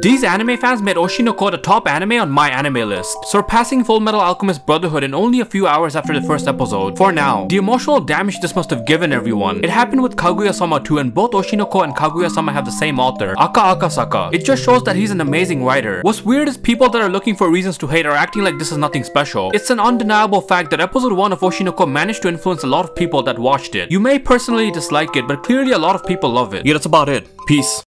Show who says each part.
Speaker 1: These anime fans made Oshi no Ko the top anime on MyAnimeList, surpassing Full Metal Alchemist Brotherhood in only a few hours after the first episode. For now, the emotional damage this must have given everyone. It happened with Kaguya-sama too and both Oshi no Ko and Kaguya-sama have the same author, Aka Akasaka. It just shows that he's an amazing writer. What's weird is people that are looking for reasons to hate are acting like this is nothing special. It's an undeniable fact that episode 1 of Oshi no Ko managed to influence a lot of people that watched it. You may personally dislike it, but clearly a lot of people love it.
Speaker 2: Yeah, that's about it. Peace.